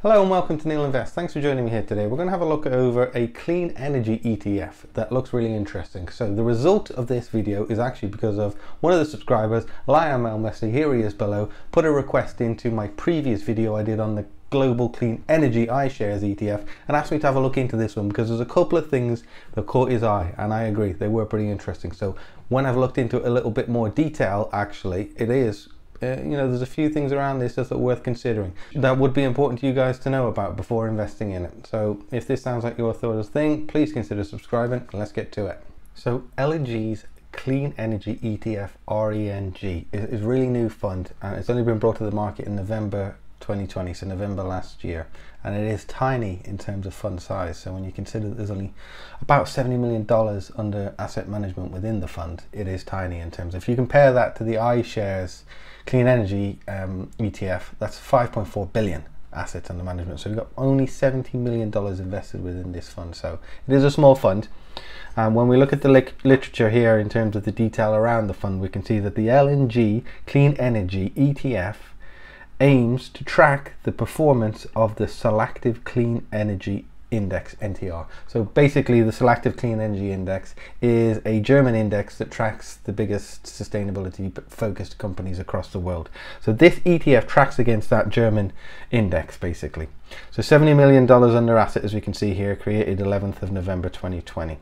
Hello and welcome to Neil Invests. Thanks for joining me here today. We're going to have a look over a clean energy ETF that looks really interesting. So the result of this video is actually because of one of the subscribers, Lionel Messi, here he is below, put a request into my previous video I did on the global clean energy iShares ETF and asked me to have a look into this one because there's a couple of things that caught his eye and I agree they were pretty interesting. So when I've looked into it a little bit more detail actually it is uh, you know, there's a few things around this that are worth considering that would be important to you guys to know about before investing in it. So if this sounds like your thought of thing, please consider subscribing. Let's get to it. So L&G's Clean Energy ETF RENG is, is really new fund and it's only been brought to the market in November 2020, so November last year, and it is tiny in terms of fund size. So when you consider that there's only about $70 million under asset management within the fund, it is tiny in terms if you compare that to the iShares clean energy um, ETF, that's 5.4 billion assets under management. So we've got only $70 million invested within this fund. So it is a small fund. And when we look at the li literature here in terms of the detail around the fund, we can see that the L&G Clean Energy ETF aims to track the performance of the Solactive Clean Energy Index NTR. So basically the Solactive Clean Energy Index is a German index that tracks the biggest sustainability focused companies across the world. So this ETF tracks against that German index basically. So $70 million under asset as we can see here created 11th of November 2020.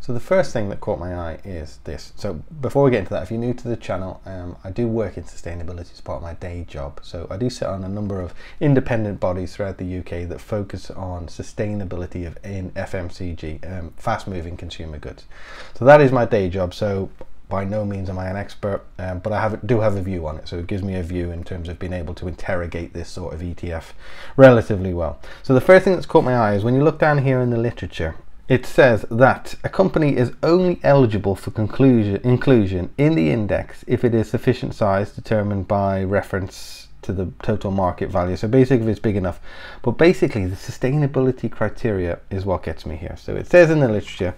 So the first thing that caught my eye is this. So before we get into that, if you're new to the channel, um, I do work in sustainability as part of my day job. So I do sit on a number of independent bodies throughout the UK that focus on sustainability of in FMCG, um, fast moving consumer goods. So that is my day job. So by no means am I an expert, um, but I have, do have a view on it. So it gives me a view in terms of being able to interrogate this sort of ETF relatively well. So the first thing that's caught my eye is when you look down here in the literature, it says that a company is only eligible for inclusion in the index if it is sufficient size determined by reference to the total market value. So basically if it's big enough. But basically the sustainability criteria is what gets me here. So it says in the literature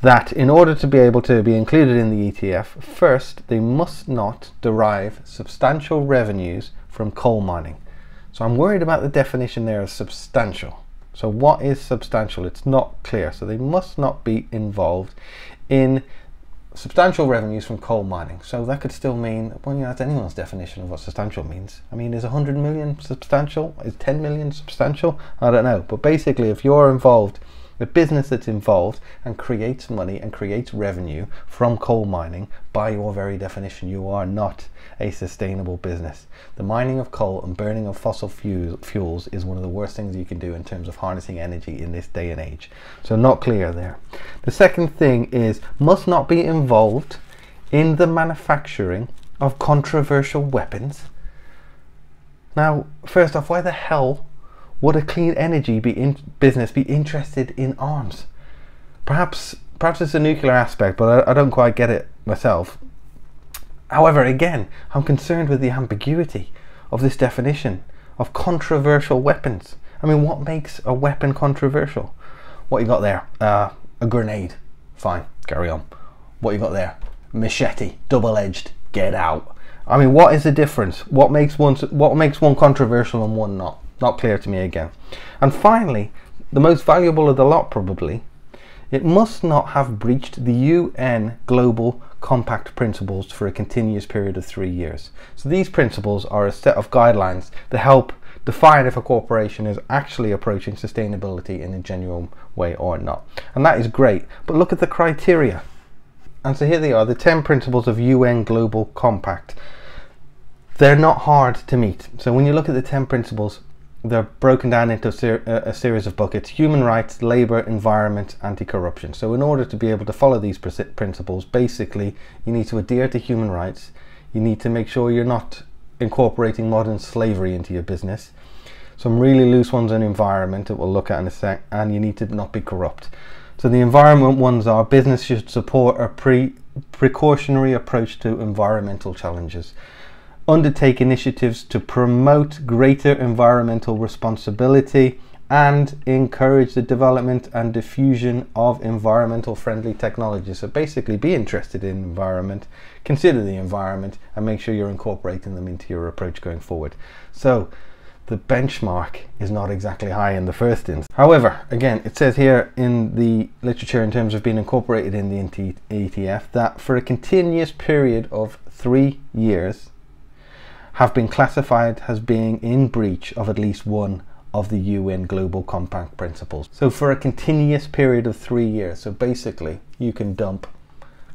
that in order to be able to be included in the ETF, first they must not derive substantial revenues from coal mining. So I'm worried about the definition there of substantial. So what is substantial? It's not clear. So they must not be involved in substantial revenues from coal mining. So that could still mean, well, you that's anyone's definition of what substantial means. I mean, is 100 million substantial? Is 10 million substantial? I don't know. But basically, if you're involved a business that's involved and creates money and creates revenue from coal mining, by your very definition, you are not a sustainable business. The mining of coal and burning of fossil fuels is one of the worst things you can do in terms of harnessing energy in this day and age. So not clear there. The second thing is must not be involved in the manufacturing of controversial weapons. Now, first off, why the hell would a clean energy be in business be interested in arms? Perhaps perhaps it's a nuclear aspect, but I, I don't quite get it myself. However, again, I'm concerned with the ambiguity of this definition of controversial weapons. I mean, what makes a weapon controversial? What you got there? Uh, a grenade. Fine, carry on. What you got there? Machete, double-edged. Get out. I mean, what is the difference? What makes one what makes one controversial and one not? Not clear to me again. And finally, the most valuable of the lot probably, it must not have breached the UN Global Compact principles for a continuous period of three years. So these principles are a set of guidelines that help define if a corporation is actually approaching sustainability in a genuine way or not. And that is great, but look at the criteria. And so here they are, the 10 principles of UN Global Compact. They're not hard to meet. So when you look at the 10 principles, they're broken down into a, ser a, series of buckets human rights, labour, environment, anti corruption. So, in order to be able to follow these principles, basically, you need to adhere to human rights, you need to make sure you're not incorporating modern slavery into your business. Some really loose ones on environment that we'll look at in a sec, and you need to not be corrupt. So, the environment ones are business should support a pre precautionary approach to environmental challenges undertake initiatives to promote greater environmental responsibility and encourage the development and diffusion of environmental friendly technologies. So basically be interested in environment, consider the environment and make sure you're incorporating them into your approach going forward. So the benchmark is not exactly high in the first instance. However, again, it says here in the literature in terms of being incorporated in the ETF that for a continuous period of three years have been classified as being in breach of at least one of the UN Global Compact principles. So for a continuous period of three years, so basically you can dump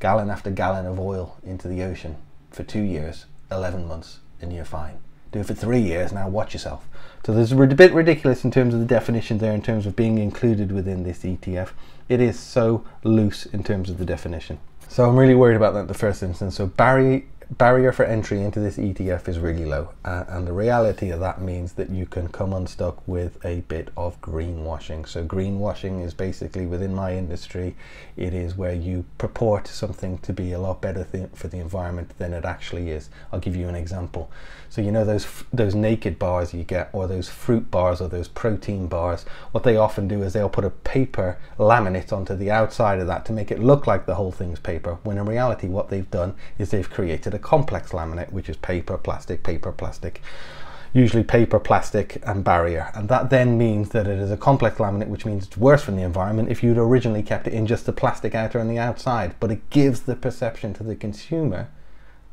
gallon after gallon of oil into the ocean for two years, 11 months, and you're fine. Do it for three years, now watch yourself. So there's a bit ridiculous in terms of the definition there in terms of being included within this ETF. It is so loose in terms of the definition. So I'm really worried about that in the first instance. So Barry barrier for entry into this ETF is really low. Uh, and the reality of that means that you can come unstuck with a bit of greenwashing. So, greenwashing is basically within my industry, it is where you purport something to be a lot better th- for the environment than it actually is. I'll give you an example. So, you know, those, those naked bars you get, or those fruit bars, or those protein bars, what they often do is they'll put a paper laminate onto the outside of that to make it look like the whole thing's paper, when in reality, what they've done is they've created a complex laminate, which is paper, plastic, paper, plastic, usually paper, plastic, and barrier. And that then means that it is a complex laminate, which means it's worse for the environment if you'd originally kept it in just the plastic outer and the outside. But it gives the perception to the consumer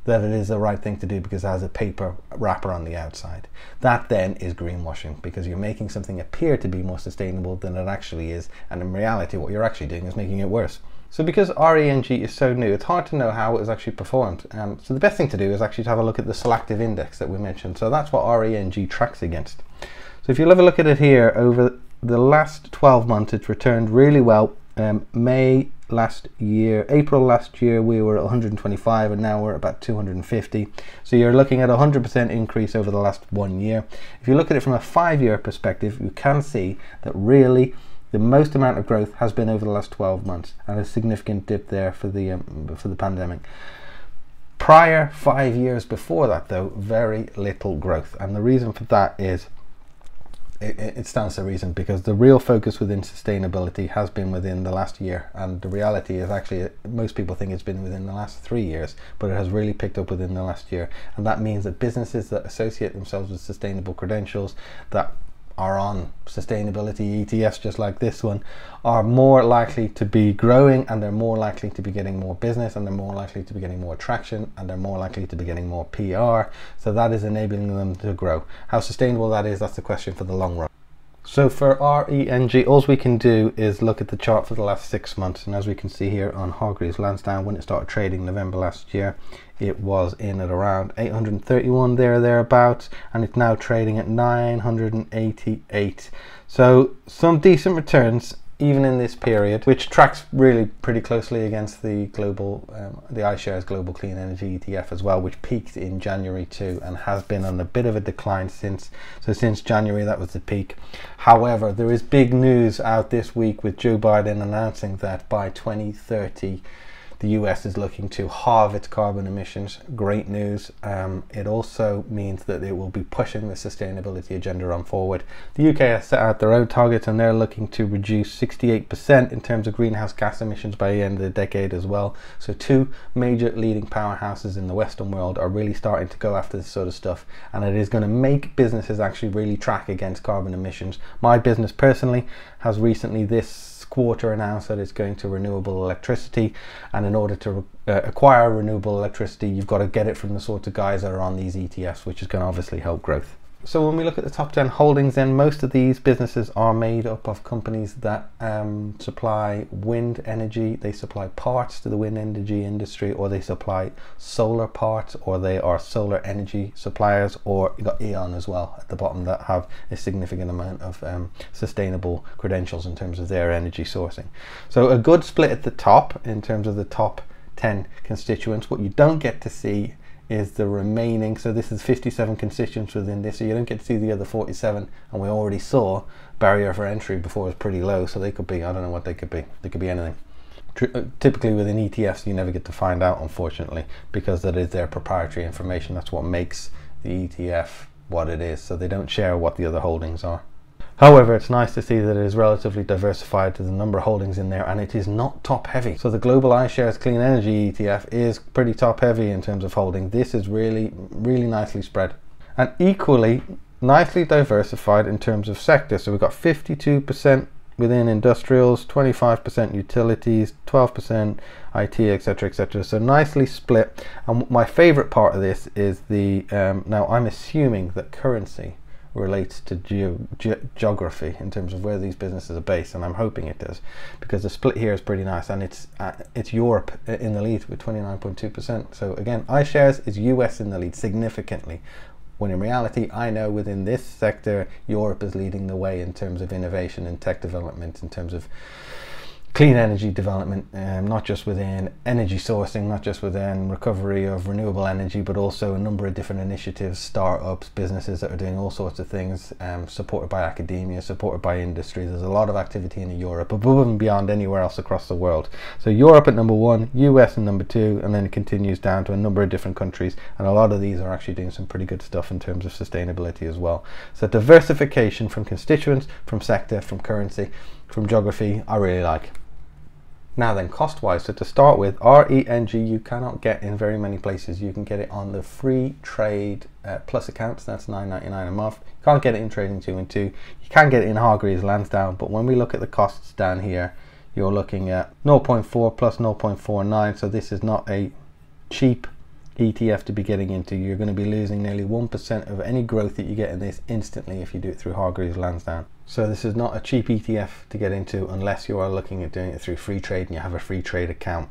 that it is the right thing to do because it has a paper wrapper on the outside. That then is greenwashing because you're making something appear to be more sustainable than it actually is, and in reality, what you're actually doing is making it worse. So because RENG is so new, it's hard to know how it has actually performed. Um, so the best thing to do is actually to have a look at the Solactive index that we mentioned. So that's what RENG tracks against. So if you have a look at it here, over the last 12 months, it's returned really well. Um, May last year, April last year, we were at 125 and now we're about 250. So you're looking at a 100% increase over the last one year. If you look at it from a five year perspective, you can see that really the most amount of growth has been over the last 12 months, and a significant dip there for the um, for the pandemic. Prior five years before that, though, very little growth, and the reason for that is it, it, stands to reason because the real focus within sustainability has been within the last year, and the reality is actually most people think it's been within the last three years, but it has really picked up within the last year, and that means that businesses that associate themselves with sustainable credentials that are on sustainability ETFs just like this one are more likely to be growing and they're more likely to be getting more business and they're more likely to be getting more traction and they're more likely to be getting more PR. So that is enabling them to grow. How sustainable that is, that's the question for the long run. So for RENG, all we can do is look at the chart for the last six months. And as we can see here on Hargreaves Lansdown, when it started trading November last year, it was in at around 831 there thereabouts and it's now trading at 988 so some decent returns even in this period which tracks really pretty closely against the global um, the iShares global clean energy ETF as well which peaked in January too and has been on a bit of a decline since so since January that was the peak. However there is big news out this week with Joe Biden announcing that by 2030 the US is looking to halve its carbon emissions. Great news. Um, it also means that it will be pushing the sustainability agenda on forward. The UK has set out their own targets and they're looking to reduce 68% in terms of greenhouse gas emissions by the end of the decade as well. So, two major leading powerhouses in the Western world are really starting to go after this sort of stuff, and it is going to make businesses actually really track against carbon emissions. My business personally has recently this quarter announced that it's going to renewable electricity and in order to uh, acquire renewable electricity you've got to get it from the sorts of guys that are on these ETFs which is going to obviously help growth. So when we look at the top 10 holdings, then most of these businesses are made up of companies that um, supply wind energy, they supply parts to the wind energy industry, or they supply solar parts, or they are solar energy suppliers, or you got E.ON as well at the bottom that have a significant amount of um, sustainable credentials in terms of their energy sourcing. So a good split at the top in terms of the top 10 constituents. What you don't get to see is the remaining. So this is 57 constituents within this, so you don't get to see the other 47. And we already saw barrier for entry before was pretty low, so they could be, I don't know what they could be. They could be anything. Uh, typically within ETFs, you never get to find out, unfortunately, because that is their proprietary information. That's what makes the ETF what it is. So they don't share what the other holdings are. However, it's nice to see that it is relatively diversified to the number of holdings in there and it is not top heavy. So the global iShares Clean Energy ETF is pretty top heavy in terms of holding. This is really, really nicely spread and equally nicely diversified in terms of sector. So we've got 52% within industrials, 25% utilities, 12% IT, etc., etc. So nicely split. And my favorite part of this is the um, now I'm assuming that currency relates to ge geography in terms of where these businesses are based, and I'm hoping it does, because the split here is pretty nice, and it's uh, it's Europe in the lead with 29.2%. So again, iShares is US in the lead significantly, when in reality, I know within this sector, Europe is leading the way in terms of innovation and tech development, in terms of clean energy development, um, not just within energy sourcing, not just within recovery of renewable energy, but also a number of different initiatives, startups, businesses that are doing all sorts of things, um, supported by academia, supported by industry. There's a lot of activity in Europe, above and beyond anywhere else across the world. So Europe at number one, US at number two, and then it continues down to a number of different countries. And a lot of these are actually doing some pretty good stuff in terms of sustainability as well. So diversification from constituents, from sector, from currency, from geography, I really like. Now then, cost-wise, so to start with, RENG you cannot get in very many places. You can get it on the Freetrade uh, plus accounts, that's $9.99 a month. You can't get it in Trading 212. You can get it in Hargreaves Lansdown, but when we look at the costs down here, you're looking at 0.4 plus 0.49, so this is not a cheap ETF to be getting into. You're going to be losing nearly 1% of any growth that you get in this instantly if you do it through Hargreaves Lansdown. So this is not a cheap ETF to get into unless you are looking at doing it through Freetrade and you have a Freetrade account.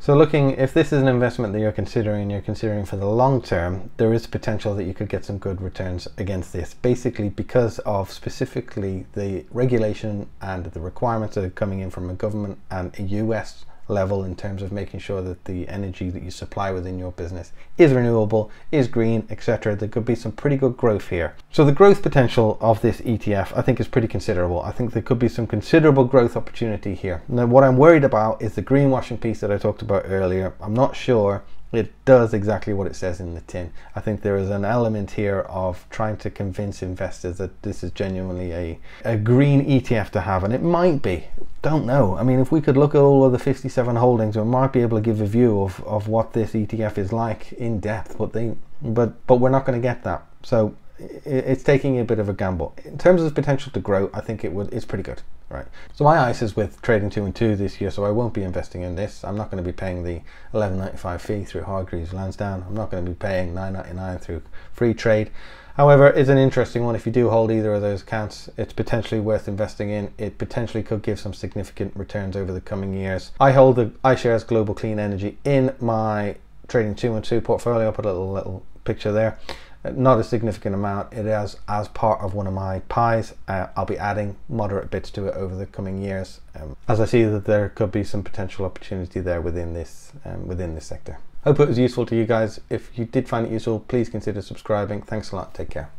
So looking, if this is an investment that you're considering, you're considering for the long term, there is potential that you could get some good returns against this. Basically because of specifically the regulation and the requirements that are coming in from a government and a US level in terms of making sure that the energy that you supply within your business is renewable, is green, etc. There could be some pretty good growth here. So the growth potential of this ETF I think is pretty considerable. I think there could be some considerable growth opportunity here. Now what I'm worried about is the greenwashing piece that I talked about earlier. I'm not sure it does exactly what it says in the tin. I think there is an element here of trying to convince investors that this is genuinely a, a green ETF to have, and it might be. Don't know. I mean, if we could look at all of the 57 holdings, we might be able to give a view of, of what this ETF is like in depth, but they but but we're not going to get that. So it's taking a bit of a gamble. In terms of potential to grow, I think it would it's pretty good. Right. So my ISA is with Trading 212 this year, so I won't be investing in this. I'm not going to be paying the 11.95 fee through Hargreaves Lansdown. I'm not going to be paying 9.99 through Freetrade. However, it's an interesting one. If you do hold either of those accounts, it's potentially worth investing in. It potentially could give some significant returns over the coming years. I hold the iShares Global Clean Energy in my Trading 212 portfolio. I'll put a little little picture there not a significant amount. It is as part of one of my pies. Uh, I'll be adding moderate bits to it over the coming years, um, as I see that there could be some potential opportunity there within this um, within this sector. Hope it was useful to you guys. If you did find it useful, please consider subscribing. Thanks a lot. Take care.